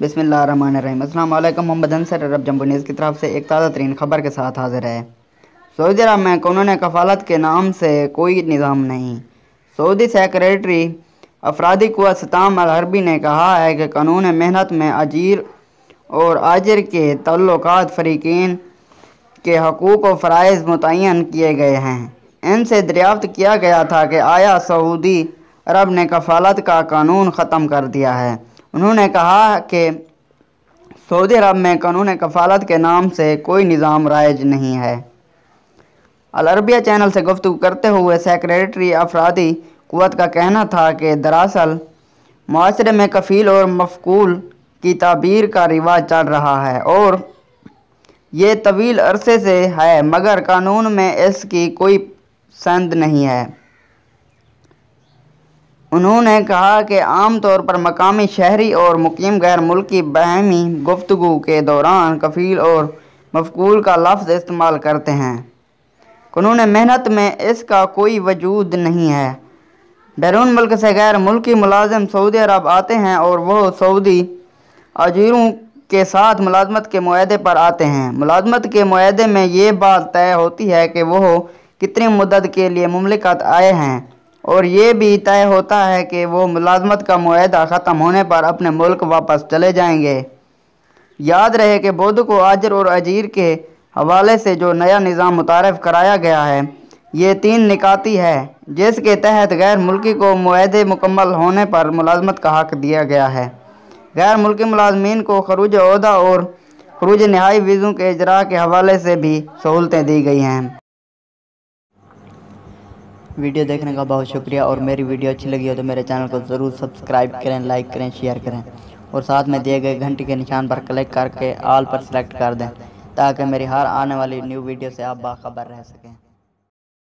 बिसमीम अल्लाम मोहम्मद अंसर अरब जम्बू न्यूज़ की तरफ़ से एक ताज़ा तरीन खबर के साथ हाजिर है। सऊदी अरब में कानून कफालत के नाम से कोई निज़ाम नहीं। सऊदी सेक्रेटरी अफराधी कुआ सताम अलहरबी ने कहा है कि कानून मेहनत में अजीर और आजिर के तल्लक फ़रीकिन के हकूक़ व फ़रज़ मुतन किए गए हैं। इनसे दरियाफ्त किया गया था कि आया सऊदी अरब ने कफालत का कानून ख़त्म कर दिया है। उन्होंने कहा कि सऊदी अरब में कानून कफालत के नाम से कोई निज़ाम राइज नहीं है। अलरबिया चैनल से गुफ्तु करते हुए सेक्रेटरी अफराधी कुत का कहना था कि दरअसल माशरे में कफ़ील और मफकूल की तबीर का रिवाज चल रहा है और ये तवील अरसे से है, मगर कानून में इसकी कोई संद नहीं है। उन्होंने कहा कि आम तौर पर मकामी शहरी और मुकीम गैर मुल्की बहमी गुफ्तु के दौरान कफ़ील और मफकूल का लफ्ज़ इस्तेमाल करते हैं। कानून मेहनत में इसका कोई वजूद नहीं है। बैरून मुल्क से गैर मुल्की मुलाजिम सऊदी अरब आते हैं और वह सऊदी अजीरों के साथ मुलाजमत के माहे पर आते हैं। मुलाजमत के माहे में ये बात तय होती है कि वह कितनी मुद्दत के लिए ममलिकत आए हैं। और ये भी तय होता है कि वो मुलाजमत का माहा ख़त्म होने पर अपने मुल्क वापस चले जाएँगे। याद रहे कि बौद्ध को आजर और अजीर के हवाले से जो नया निज़ाम मुतारफ़ कराया गया है, ये तीन निकाती है, जिसके तहत गैर मुल्की को माहे मुकम्मल होने पर मुलाजमत का हक दिया गया है। गैर मुल्की मुलाजमीन को खरूज अहदा और खरूज नहाई वीज़ों के इजरा के हवाले से भी सहूलतें दी गई हैं। वीडियो देखने का बहुत शुक्रिया और मेरी वीडियो अच्छी लगी हो तो मेरे चैनल को ज़रूर सब्सक्राइब करें लाइक करें शेयर करें और साथ में दिए गए घंटे के निशान पर क्लिक करके ऑल पर सेलेक्ट कर दें ताकि मेरी हर आने वाली न्यू वीडियो से आप बाखबर रह सकें।